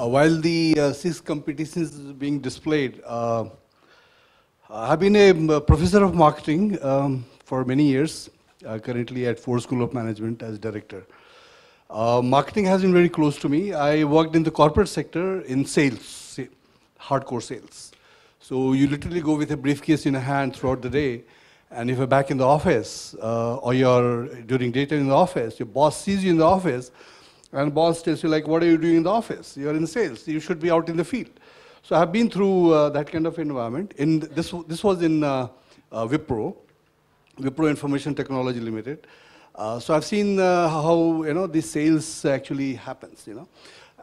Uh, while the uh, six competitions being displayed, uh, I've been a professor of marketing um, for many years, currently at Fore School of Management as director. Marketing has been very close to me. I worked in the corporate sector in sales, hardcore sales. So you literally go with a briefcase in a hand throughout the day, and if you're back in the office, uh, or you're during daytime in the office, your boss sees you in the office, and boss tells you like, what are you doing in the office? You're in sales. You should be out in the field. So I've been through uh, that kind of environment. In this, this was in uh, uh, Wipro, Wipro Information Technology Limited. Uh, so I've seen uh, how you know the sales actually happens. You know,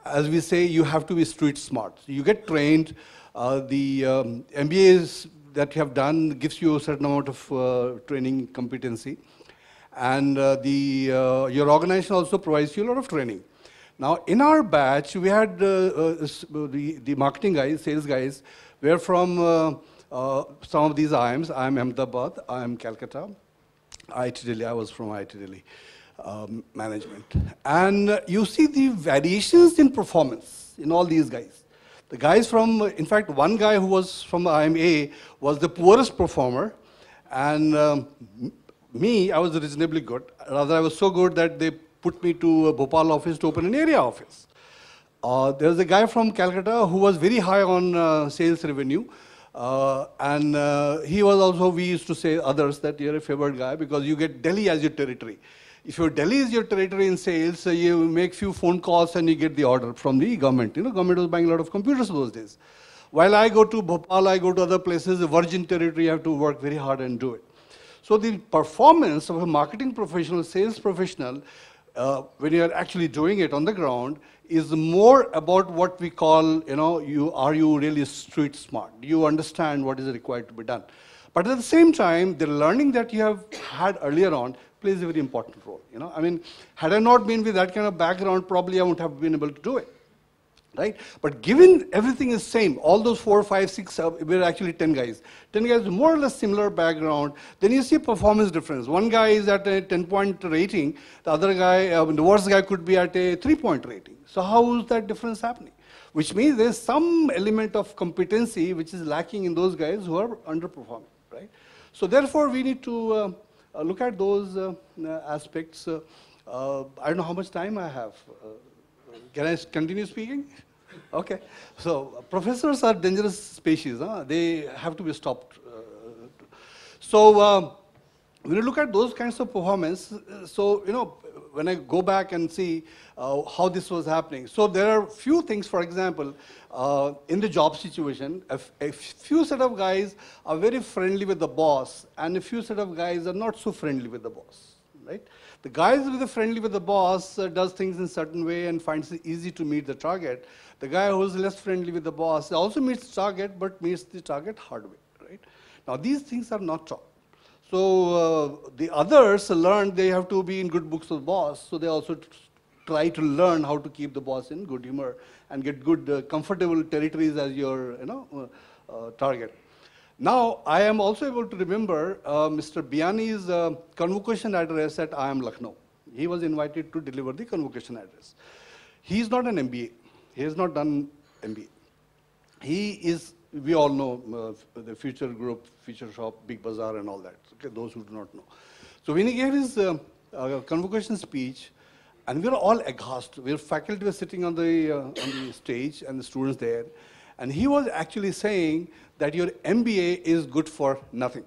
as we say, you have to be street smart. You get trained. Uh, the um, MBAs that you have done gives you a certain amount of training competency and uh, the, uh, your organization also provides you a lot of training. Now, in our batch, we had uh, uh the, the marketing guys, sales guys, were from uh, uh, some of these IIMs. IIM Ahmedabad, IIM Calcutta, IIT Delhi, I was from IIT Delhi um, management. And you see the variations in performance in all these guys. The guys from, in fact, one guy who was from IMA was the poorest performer, and um, me, I was reasonably good. Rather, I was so good that they put me to a Bhopal office to open an area office. Uh, there was a guy from Calcutta who was very high on uh, sales revenue. Uh, and uh, he was also, we used to say others, that you're a favored guy because you get Delhi as your territory. If your Delhi is your territory in sales, uh, you make few phone calls and you get the order from the government. You know, government was buying a lot of computers those days. While I go to Bhopal, I go to other places, virgin territory, you have to work very hard and do it. So the performance of a marketing professional, sales professional, uh, when you're actually doing it on the ground, is more about what we call, you know, you, are you really street smart? Do you understand what is required to be done? But at the same time, the learning that you have had earlier on plays a very important role. You know, I mean, had I not been with that kind of background, probably I wouldn't have been able to do it right? But given everything is same, all those four, five, six, we're actually 10 guys. 10 guys more or less similar background, then you see performance difference. One guy is at a 10 point rating, the other guy, uh, the worst guy could be at a three point rating. So how is that difference happening? Which means there's some element of competency which is lacking in those guys who are underperforming, right? So therefore we need to uh, uh look at those uh, aspects. Uh, I don't know how much time I have. Can I continue speaking? Okay. So professors are dangerous species. Huh? They have to be stopped. Uh, so uh, when you look at those kinds of performance, so, you know, when I go back and see uh, how this was happening. So there are few things, for example, uh, in the job situation, a few set of guys are very friendly with the boss, and a few set of guys are not so friendly with the boss, right? The guys with the friendly with the boss uh, does things in a certain way and finds it easy to meet the target. The guy who's less friendly with the boss also meets the target, but meets the target hard way, right? Now, these things are not taught. So uh, the others learn they have to be in good books with the boss, so they also try to learn how to keep the boss in good humor and get good, uh, comfortable territories as your you know, uh, uh target. Now, I am also able to remember uh, Mr. Biyani's uh, convocation address at IIM Lucknow. He was invited to deliver the convocation address. He is not an MBA. He has not done MBA. He is, we all know uh, the Future Group, Future Shop, Big Bazaar and all that, okay, those who do not know. So when he gave his uh, uh, convocation speech, and we were all aghast. We were faculty were sitting on the, uh, on the stage and the students there, and he was actually saying that your MBA is good for nothing.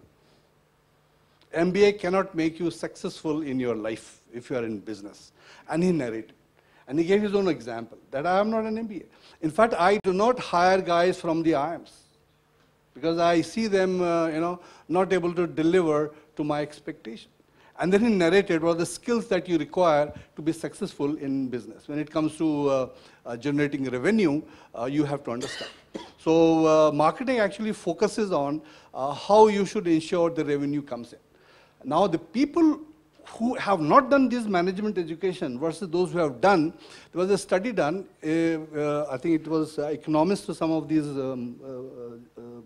MBA cannot make you successful in your life if you are in business. And he narrated. And he gave his own example that I am not an MBA. In fact, I do not hire guys from the IIMs because I see them, uh, you know, not able to deliver to my expectation. And then he narrated what are the skills that you require to be successful in business. When it comes to uh, uh, generating revenue, uh, you have to understand. So uh, marketing actually focuses on uh, how you should ensure the revenue comes in. Now the people who have not done this management education versus those who have done, there was a study done, uh, I think it was economists some of these um,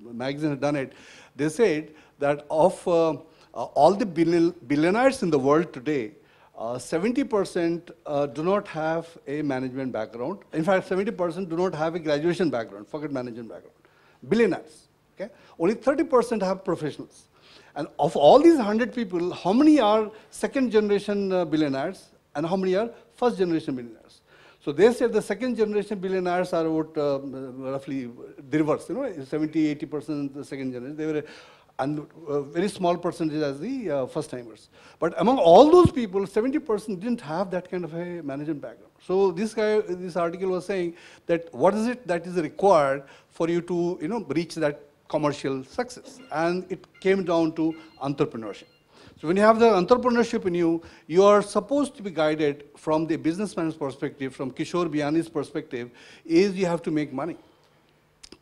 magazines done it. They said that of all the billionaires in the world today, uh, 70% uh, do not have a management background. In fact, 70% do not have a graduation background, forget management background. Billionaires, okay? Only 30% have professionals. And of all these 100 people, how many are second generation uh, billionaires and how many are first generation billionaires? So they said the second generation billionaires are about uh, roughly the reverse, you know, 70, 80% the second generation. They were and a very small percentage as the uh, first timers. But among all those people, 70% didn't have that kind of a management background. So this guy, this article was saying that what is it that is required for you to, you know, reach that commercial success? And it came down to entrepreneurship. So when you have the entrepreneurship in you, you are supposed to be guided from the businessman's perspective, from Kishore Biyani's perspective, is you have to make money.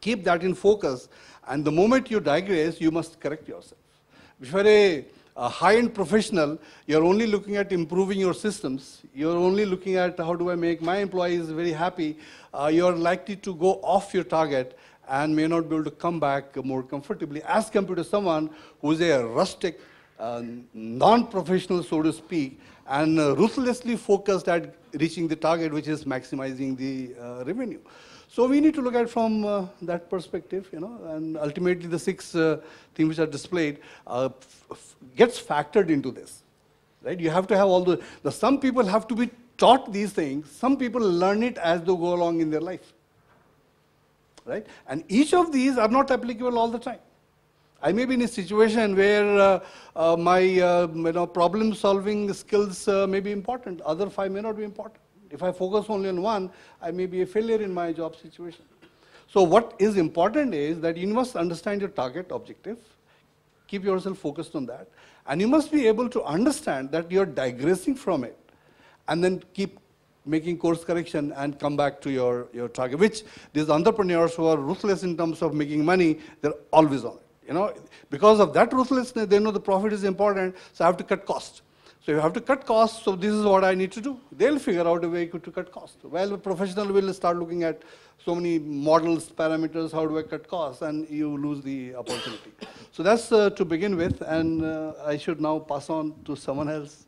Keep that in focus and the moment you digress, you must correct yourself. If you're a, a high-end professional, you're only looking at improving your systems. You're only looking at how do I make my employees very happy. Uh, you're likely to go off your target and may not be able to come back more comfortably as compared to someone who's a rustic, uh, non-professional, so to speak, and uh, ruthlessly focused at reaching the target, which is maximizing the uh, revenue. So we need to look at from uh, that perspective, you know, and ultimately the six uh, things which are displayed uh, gets factored into this, right? You have to have all the, the, some people have to be taught these things, some people learn it as they go along in their life, right? And each of these are not applicable all the time. I may be in a situation where uh, uh, my uh, you know, problem solving skills may be important, other five may not be important. If I focus only on one, I may be a failure in my job situation. So what is important is that you must understand your target objective, keep yourself focused on that, and you must be able to understand that you're digressing from it, and then keep making course correction and come back to your, your target, which these entrepreneurs who are ruthless in terms of making money, they're always on it. You know, because of that ruthlessness, they know the profit is important, so I have to cut costs. So you have to cut costs, so this is what I need to do. They'll figure out a way to cut costs. Well, a professional will start looking at so many models, parameters, how do I cut costs, and you lose the opportunity. So that's uh, to begin with, and uh, I should now pass on to someone else.